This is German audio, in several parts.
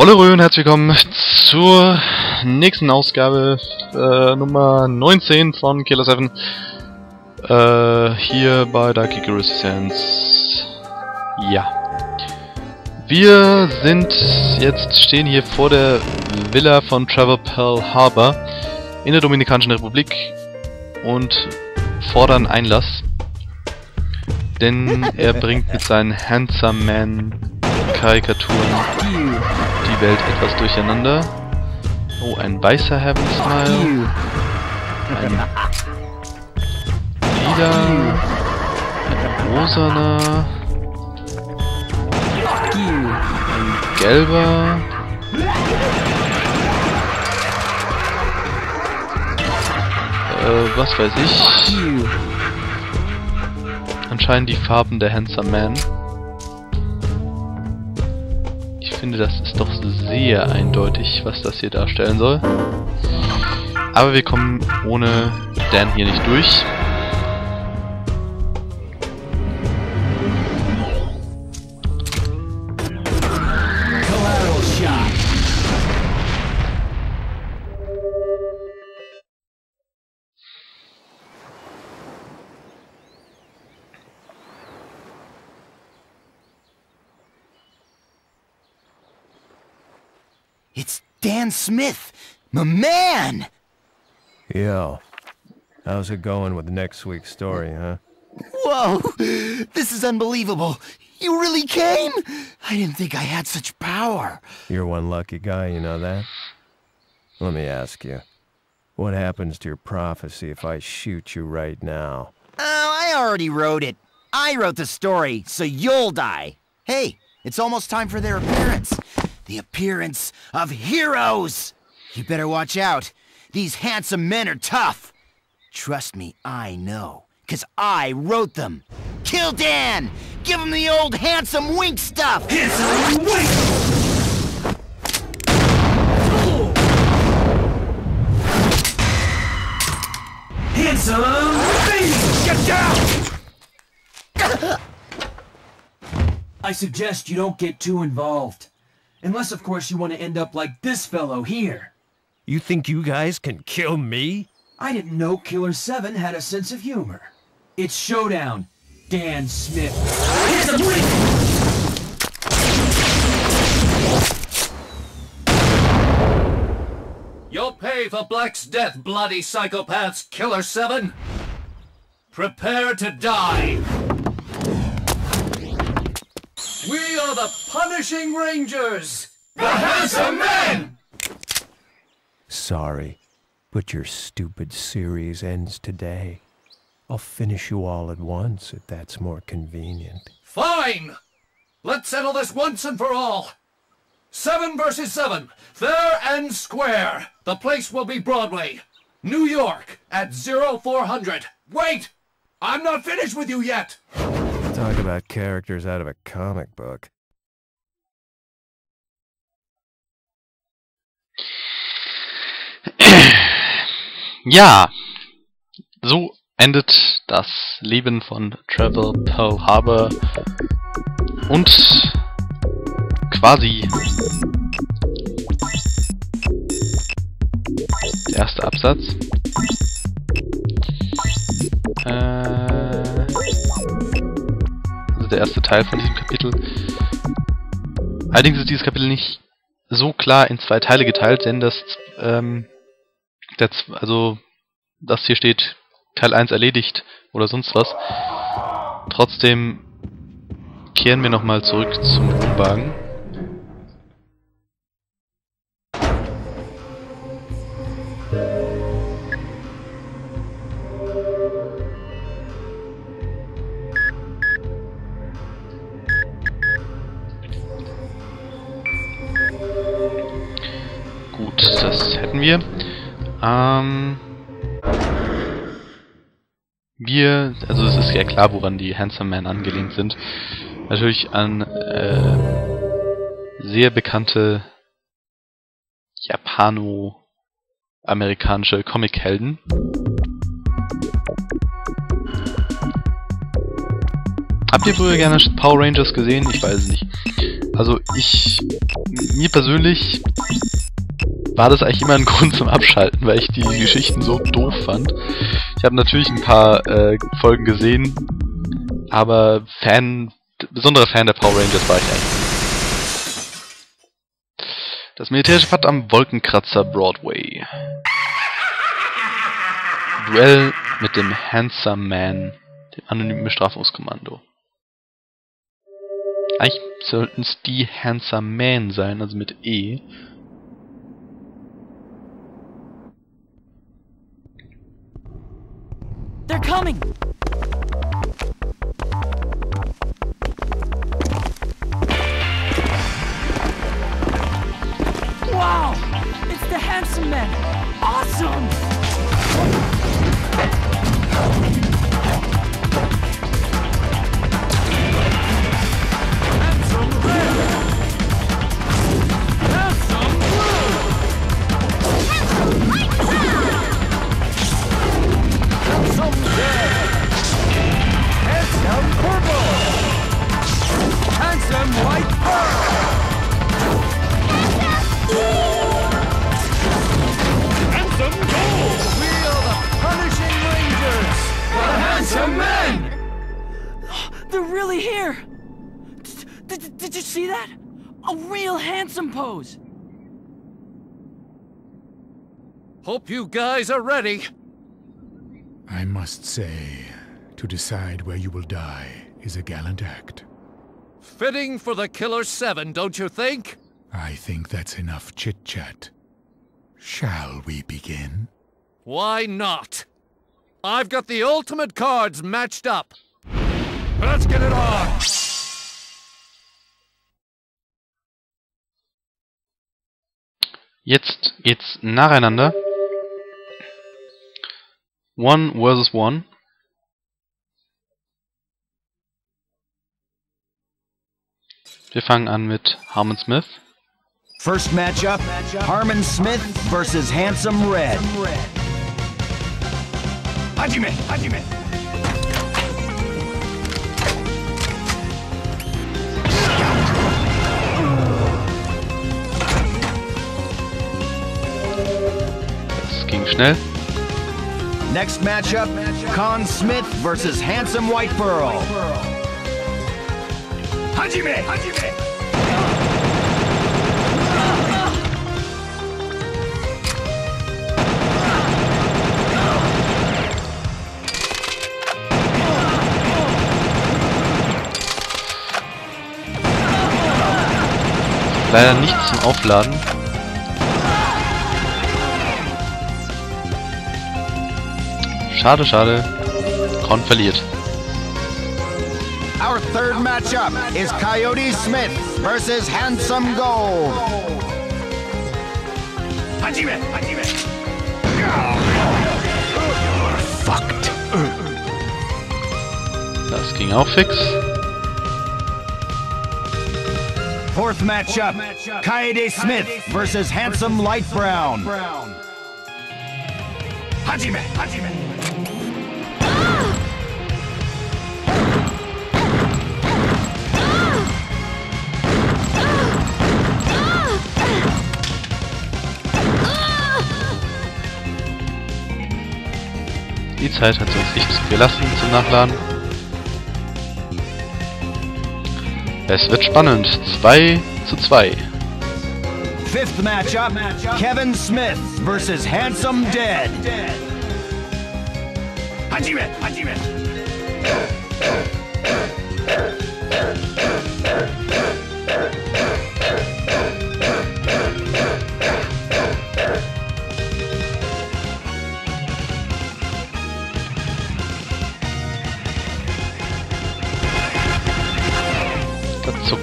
Hallo und herzlich willkommen zur nächsten Ausgabe äh, Nummer 19 von Killer 7 äh, hier bei Dark Eagle Resistance. Ja. Wir sind jetzt stehen hier vor der Villa von Trevor Pearl Harbor in der Dominikanischen Republik und fordern Einlass. Denn er bringt mit seinen Handsome Man Karikaturen die Welt etwas durcheinander. Oh, ein weißer Heaven Smile. Ein lila. Ein rosaner. Ein gelber. Äh, was weiß ich. Anscheinend die Farben der Handsome Man. Finde, das ist doch sehr eindeutig, was das hier darstellen soll. Aber wir kommen ohne Dan hier nicht durch. Dan Smith, my man. Yo, how's it going with next week's story, huh? Whoa, this is unbelievable. You really came? I didn't think I had such power. You're one lucky guy, you know that? Let me ask you, what happens to your prophecy if I shoot you right now? Oh, I already wrote it. I wrote the story, so you'll die. Hey, it's almost time for their appearance. The appearance of heroes! You better watch out. These handsome men are tough. Trust me, I know. Cause I wrote them. Kill Dan! Give him the old handsome wink stuff! Handsome wink! Handsome! Get down! I suggest you don't get too involved. Unless, of course, you want to end up like this fellow here. You think you guys can kill me? I didn't know Killer 7 had a sense of humor. It's Showdown, Dan Smith. Here's a win! You'll pay for Black's death, bloody psychopaths, Killer 7! Prepare to die! We are the Punishing Rangers! The Handsome Men! Sorry, but your stupid series ends today. I'll finish you all at once if that's more convenient. Fine! Let's settle this once and for all! Seven versus seven, fair and square. The place will be Broadway, New York, at 0400. Wait! I'm not finished with you yet! Talk about characters out of a comic book. Ja, so endet das Leben von Trevor Pearl Harbor und quasi der erste Absatz. Äh, der erste Teil von diesem Kapitel. Allerdings ist dieses Kapitel nicht so klar in zwei Teile geteilt, denn das ähm, Z- also das hier steht Teil 1 erledigt oder sonst was. Trotzdem kehren wir nochmal zurück zum Wohnwagen. Das hätten wir. Ähm, wir, also es ist ja klar, woran die Handsome Man angelehnt sind. Natürlich an äh, sehr bekannte japano-amerikanische Comichelden. Habt ihr früher gerne Power Rangers gesehen? Ich weiß es nicht. Also ich, mir persönlich war das eigentlich immer ein Grund zum Abschalten, weil ich die Geschichten so doof fand. Ich habe natürlich ein paar äh, Folgen gesehen, aber Fan, besonderer Fan der Power Rangers war ich eigentlich. Das militärische Pad am Wolkenkratzer Broadway. Duell mit dem Handsome Man, dem anonymen Bestrafungskommando. Eigentlich sollten es die Handsome Man sein, also mit E. They're coming! Wow! It's the handsome man! Awesome! Men! Here! Did, did, did you see that? A real handsome pose! Hope you guys are ready. I must say, to decide where you will die is a gallant act. Fitting for the Killer 7, don't you think? I think that's enough chit chat. Shall we begin? Why not? I've got the ultimate cards matched up. Let's get it on! Jetzt geht's nacheinander. One versus One. Wir fangen an mit Harmon Smith. First matchup, Harmon Smith versus Handsome Red. Hajime, Hajime. Schnell. Next matchup, Con Smith versus Handsome White Pearl. Hajime, Hajime. Leider nicht zum Aufladen. Schade, schade. Con verliert. Our third matchup is Coyote Smith versus Handsome Gold. Hajime, Hajime. Fucked. Das ging auch fix. Fourth matchup, Coyote Smith versus Handsome Light Brown. Hajime, Hajime. Zeit hat sie uns nicht gelassen zum Nachladen. Es wird spannend. 2 zu 2. Fifth matchup, Kevin Smith versus Handsome Dead. Hajime, Hajime.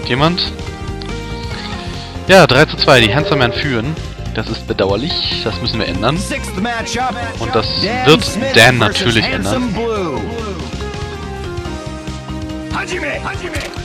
Zuckt jemand. Ja, 3 zu 2. Die Handsome Man führen. Das ist bedauerlich. Das müssen wir ändern. Und das wird Dan natürlich ändern. Hajime, Hajime.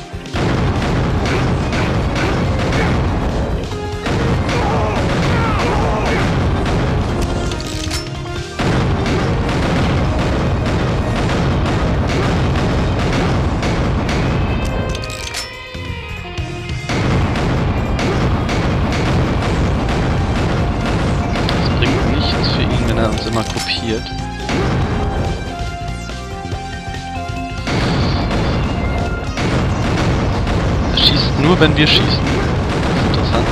Wenn wir schießen. Interessant.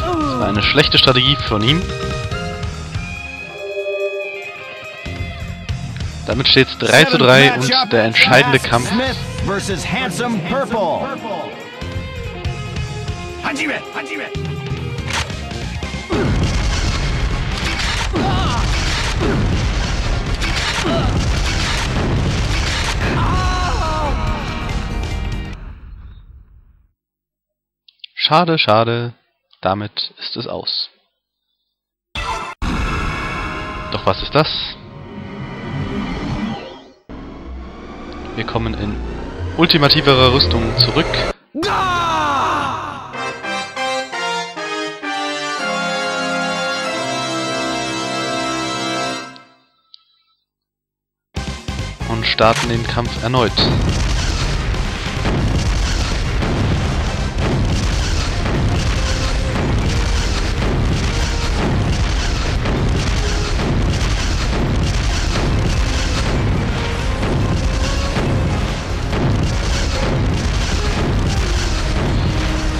Das war eine schlechte Strategie von ihm. Damit steht es 3 zu 3 und der entscheidende Kampf Smith versus Handsome Purple. Hajime! Hajime! Schade, schade. Damit ist es aus. Doch was ist das? Wir kommen in ultimativerer Rüstung zurück. Starten den Kampf erneut.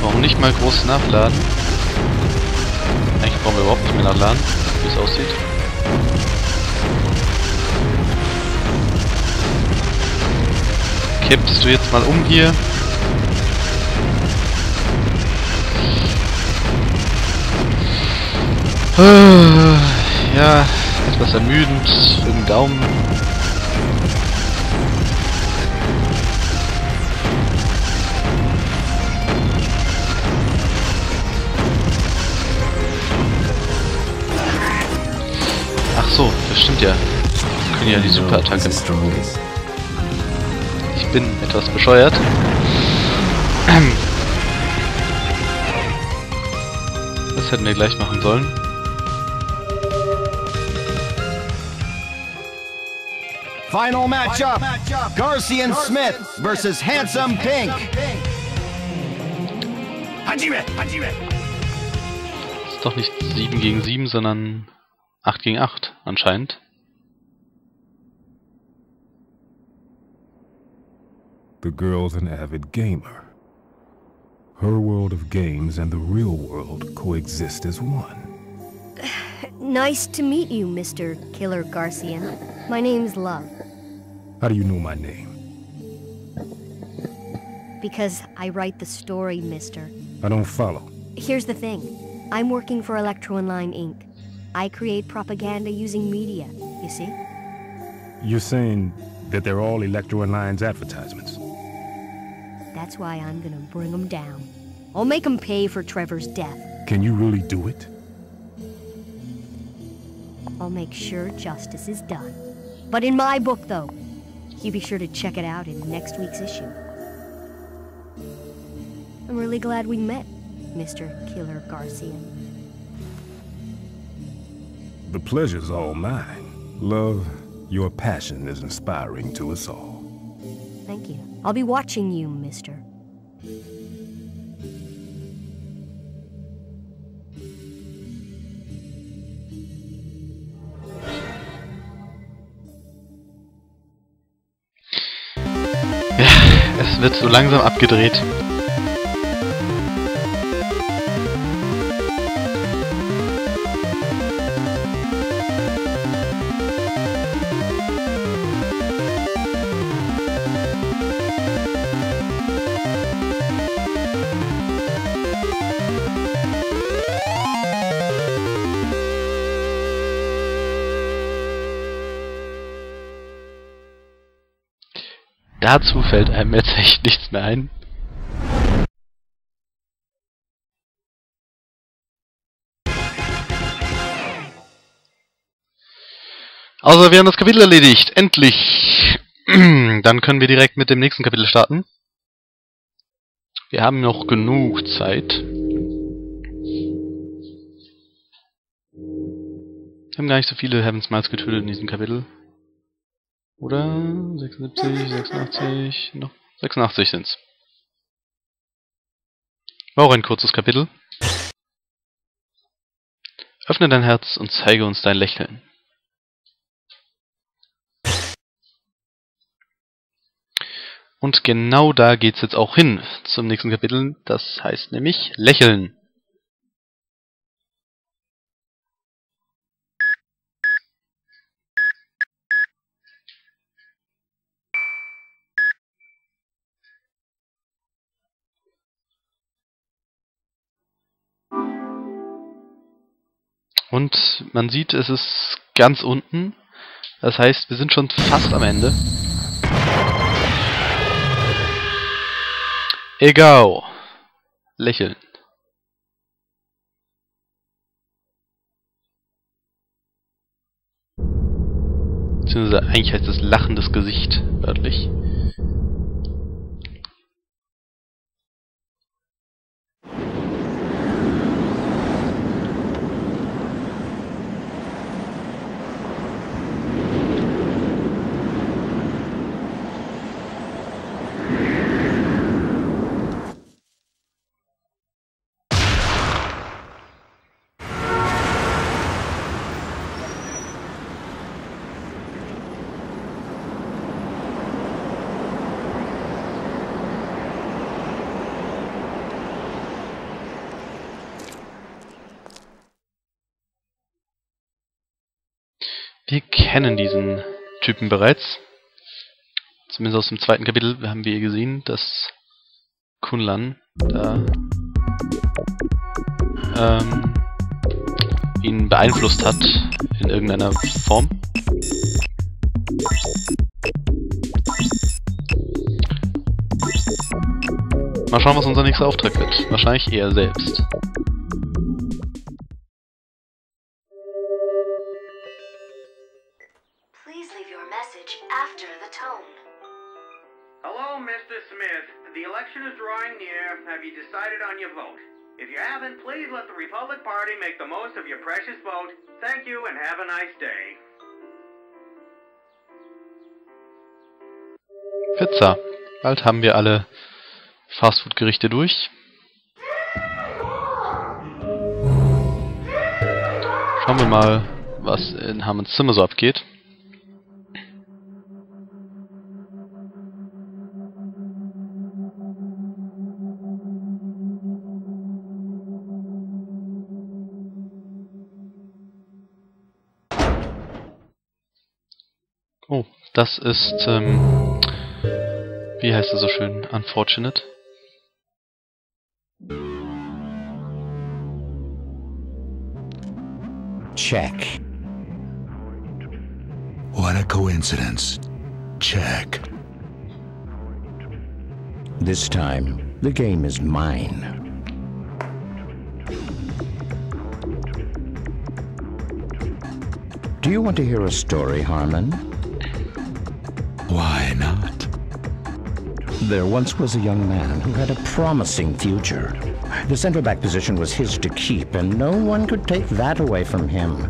Warum nicht mal groß nachladen? Eigentlich brauchen wir überhaupt nicht mehr nachladen, wie es aussieht. Kippst du jetzt mal um hier? Ah, Ja, etwas ermüdend für den Daumen. Ach so, das stimmt ja. Wir können ja die Superattacke bin etwas bescheuert. Das hätten wir gleich machen sollen. Final matchup. Garcian Smith versus Handsome Pink. Hajime! Hajime! Ist doch nicht 7 gegen 7, sondern 8 gegen 8 anscheinend. The girl's an avid gamer. Her world of games and the real world coexist as one. Nice to meet you, Mr. Killer Garcian. My name's Love, How do you know my name? because I write the story, mister. I don't follow. Here's the thing. I'm working for Electro Online Inc. I create propaganda using media, you see? You're saying that they're all Electro Alliance advertisements. That's why I'm gonna bring 'em down. I'll make 'em pay for Trevor's death. Can you really do it? I'll make sure justice is done. But in my book, though, you be sure to check it out in next week's issue. I'm really glad we met, Mr. Killer Garcia. The pleasure's all mine. Love, your passion is inspiring to us all. Thank you. I'll be watching you, mister. Es wird so langsam abgedreht. Dazu fällt einem jetzt echt nichts mehr ein. Also, wir haben das Kapitel erledigt. Endlich! Dann können wir direkt mit dem nächsten Kapitel starten. Wir haben noch genug Zeit. Wir haben gar nicht so viele Heaven Smiles getötet in diesem Kapitel. Oder 76, 86, noch 86 sind's. War auch ein kurzes Kapitel. Öffne dein Herz und zeige uns dein Lächeln. Und genau da geht's jetzt auch hin zum nächsten Kapitel. Das heißt nämlich Lächeln. Und man sieht, es ist ganz unten. Das heißt, wir sind schon fast am Ende. Egal. Lächeln. Beziehungsweise eigentlich heißt es lachendes Gesicht, wörtlich. Wir kennen diesen Typen bereits. Zumindest aus dem zweiten Kapitel haben wir gesehen, dass Kunlan da ähm, ihn beeinflusst hat in irgendeiner Form. Mal schauen, was unser nächster Auftrag wird. Wahrscheinlich er selbst. After the tone. Hello, Mr. Smith. The election is drawing near. Have you decided on your vote? If you haven't, please let the Republic Party make the most of your precious vote. Thank you and have a nice day. Pizza. Bald haben wir alle Fastfood-Gerichte durch. Schauen wir mal, was in Hammonds Zimmer so abgeht. Oh, das ist, ähm, wie heißt er so schön? Unfortunate. Check. What a coincidence. Check. This time, the game is mine. Do you want to hear a story, Harmon? There once was a young man who had a promising future. The center back position was his to keep, and no one could take that away from him.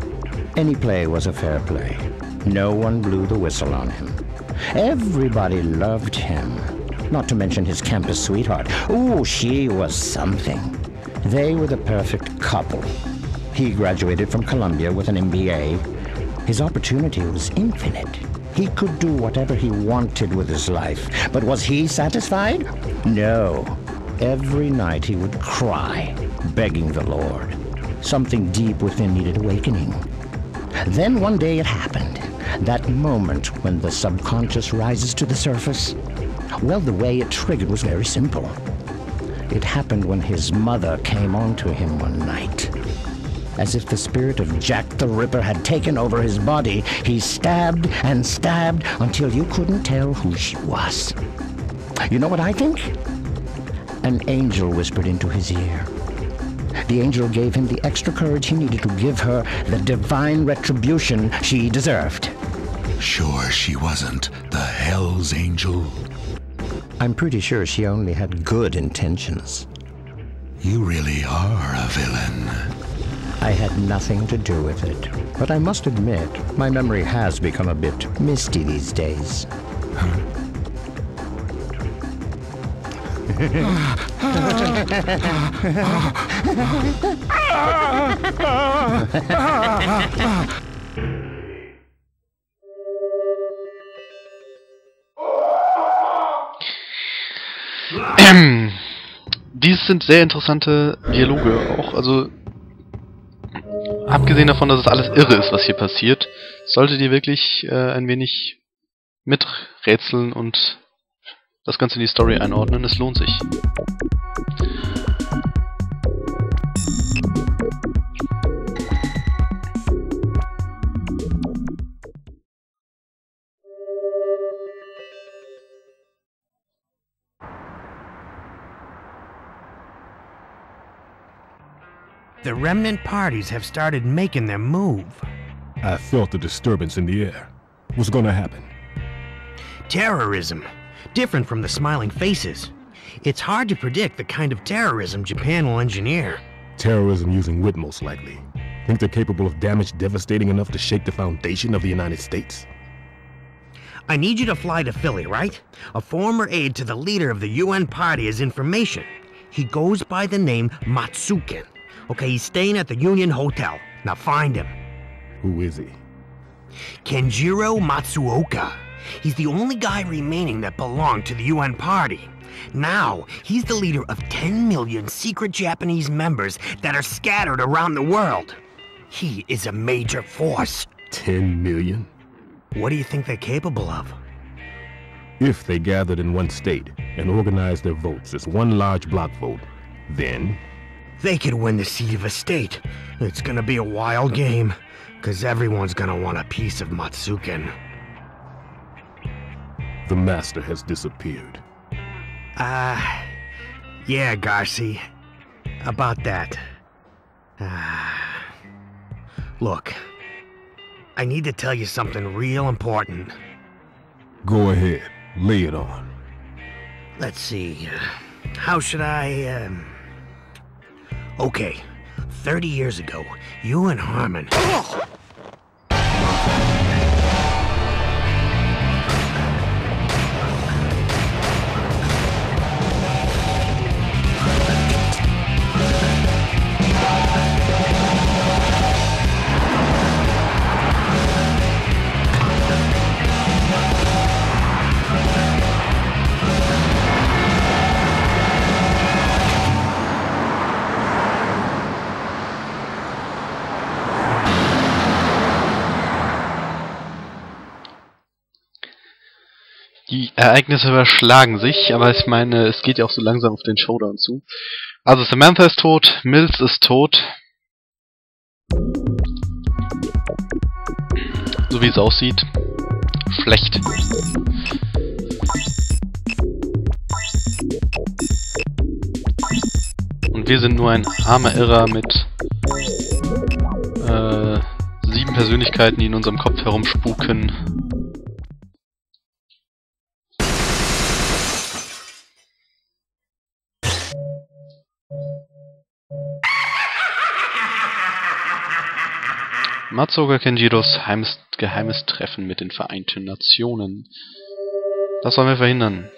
Any play was a fair play. No one blew the whistle on him. Everybody loved him. Not to mention his campus sweetheart. Ooh, she was something. They were the perfect couple. He graduated from Columbia with an MBA. His opportunity was infinite. He could do whatever he wanted with his life. But was he satisfied? No. Every night he would cry, begging the Lord. Something deep within needed awakening. Then one day it happened. That moment when the subconscious rises to the surface. Well, the way it triggered was very simple. It happened when his mother came on to him one night. As if the spirit of Jack the Ripper had taken over his body, he stabbed and stabbed until you couldn't tell who she was. You know what I think? An angel whispered into his ear. The angel gave him the extra courage he needed to give her the divine retribution she deserved. Sure she wasn't the Hell's Angel? I'm pretty sure she only had good intentions. You really are a villain. I had nothing to do with it. But I must admit, my memory has become a bit misty these days. Dies sind sehr interessante Dialoge auch, also abgesehen davon, dass es alles irre ist, was hier passiert, solltet ihr wirklich äh, ein wenig miträtseln und das Ganze in die Story einordnen. Es lohnt sich. The remnant parties have started making their move. I felt the disturbance in the air. What's gonna happen? Terrorism. Different from the smiling faces. It's hard to predict the kind of terrorism Japan will engineer. Terrorism using wit, most likely. Think they're capable of damage devastating enough to shake the foundation of the United States? I need you to fly to Philly, right? A former aide to the leader of the UN party is information. He goes by the name Matsuken. Okay, he's staying at the Union Hotel. Now find him. Who is he? Kenjiro Matsuoka. He's the only guy remaining that belonged to the UN party. Now, he's the leader of 10 million secret Japanese members that are scattered around the world. He is a major force. 10 million? What do you think they're capable of? If they gathered in one state and organized their votes as one large block vote, then They could win the seat of a state. It's gonna be a wild game, because everyone's gonna want a piece of Matsuken. the master has disappeared. Ah, yeah, Garci. About that. Ah. Look, I need to tell you something real important. Go ahead, lay it on. Let's see. uh, How should I, um... Okay. 30 years ago, you and Harmon... Ereignisse überschlagen sich, aber ich meine, es geht ja auch so langsam auf den Showdown zu. Also Samantha ist tot, Mills ist tot. So wie es aussieht. Schlecht. Und wir sind nur ein armer Irrer mit äh, sieben Persönlichkeiten, die in unserem Kopf herumspuken. Matsuoka Kenjiros heimes, geheimes Treffen mit den Vereinten Nationen. Das wollen wir verhindern.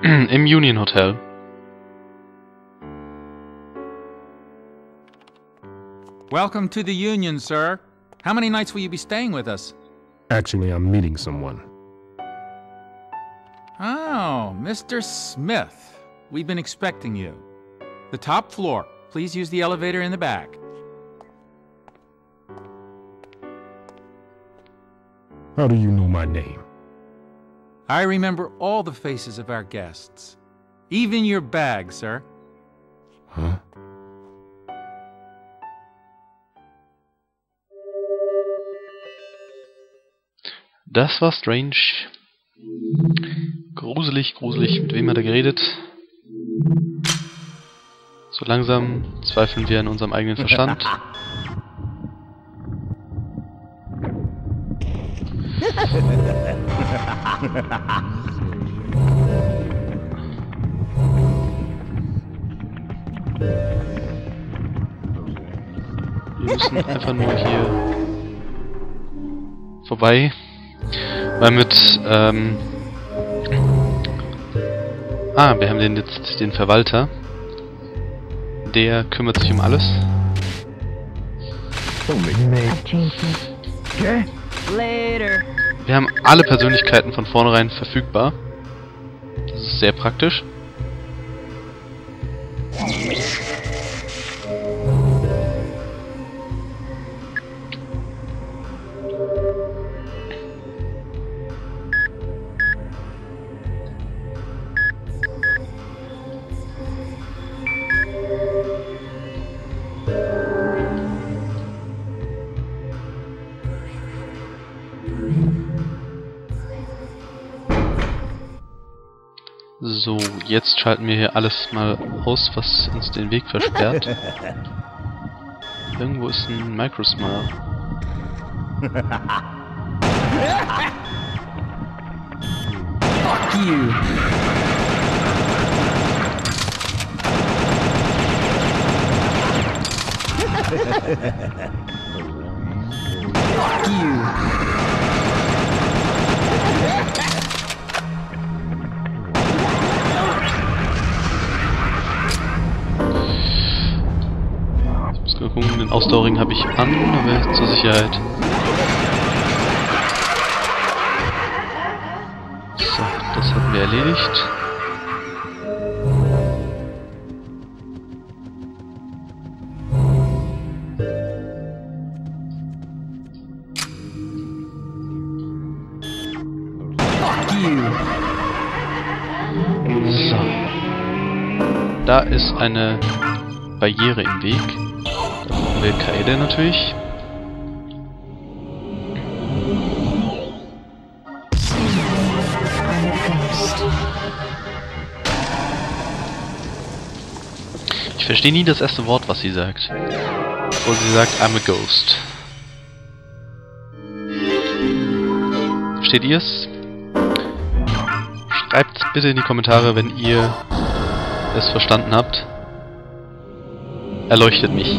Im Union Hotel. Welcome to the Union, sir. How many nights will you be staying with us? Actually, I'm meeting someone. Oh, Mr. Smith. We've been expecting you. The top floor. Please use the elevator in the back. How do you know my name? I remember all the faces of our guests. Even your bag, sir. Huh? Das war strange. Gruselig, gruselig. Mit wem hat er geredet? So langsam zweifeln wir an unserem eigenen Verstand. Wir müssen einfach nur hier vorbei. Weil mit, ähm... Ah, wir haben den jetzt den Verwalter. Der kümmert sich um alles. Later. Wir haben alle Persönlichkeiten von vornherein verfügbar. Das ist sehr praktisch. So, jetzt schalten wir hier alles mal aus, was uns den Weg versperrt. Irgendwo ist ein Microsmile. Fuck you. Fuck you. Den Ausdauerring habe ich an, aber zur Sicherheit. So, das hatten wir erledigt. Da ist eine Barriere im Weg. Wir Kaede natürlich. Ich verstehe nie das erste Wort, was sie sagt. Wo sie sagt, I'm a ghost. Versteht ihr's? Schreibt bitte in die Kommentare, wenn ihr es verstanden habt. Erleuchtet mich.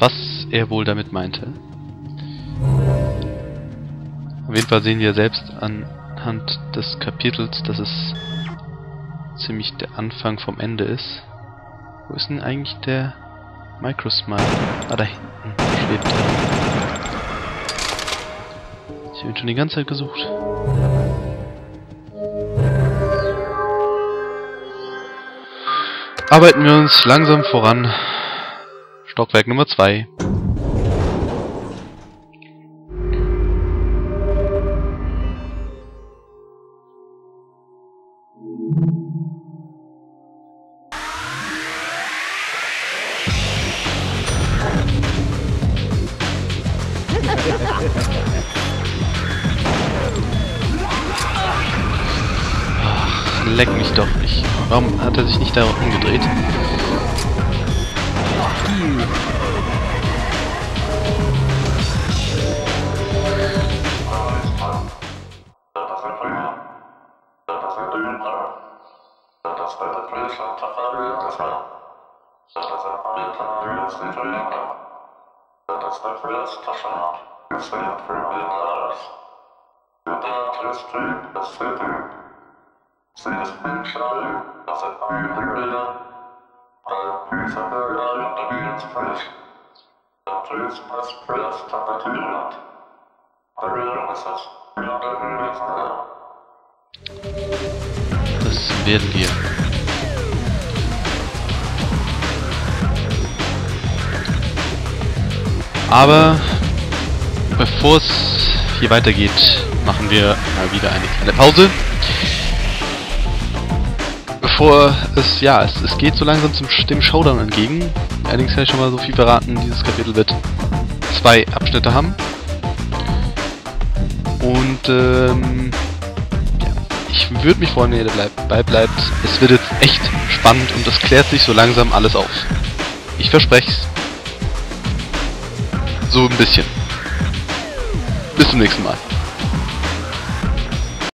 Was er wohl damit meinte. Auf jeden Fall sehen wir selbst anhand des Kapitels, dass es ziemlich der Anfang vom Ende ist. Wo ist denn eigentlich der Microsmile? Ah, da hinten schwebt er. Ich habe ihn schon die ganze Zeit gesucht. Arbeiten wir uns langsam voran. Stockwerk Nummer 2. nicht da umgedreht? Das werden wir. Aber bevor es hier weitergeht, machen wir mal wieder eine kleine Pause. Bevor es, ja, es, es geht so langsam zum dem Showdown entgegen. Allerdings kann ich schon mal so viel verraten, dieses Kapitel wird zwei Abschnitte haben. Und ähm, ja, ich würde mich freuen, wenn ihr dabei bleibt. Es wird jetzt echt spannend und es klärt sich so langsam alles auf. Ich verspreche es. So ein bisschen. Bis zum nächsten Mal.